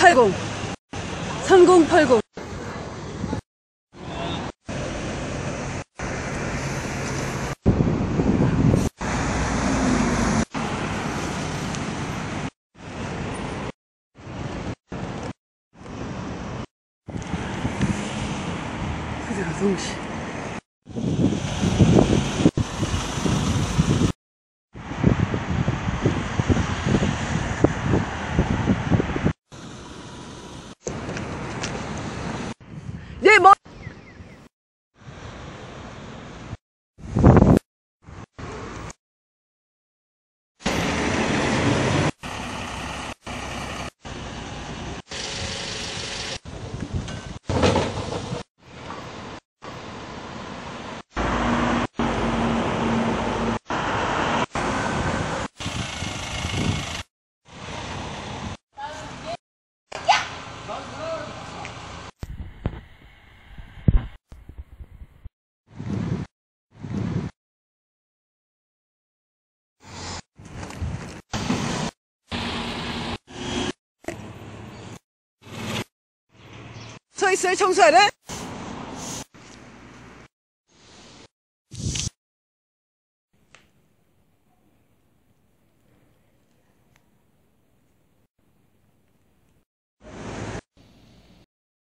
3080 3080 그대로 동시 Jimbo! 있어요, 청소하래?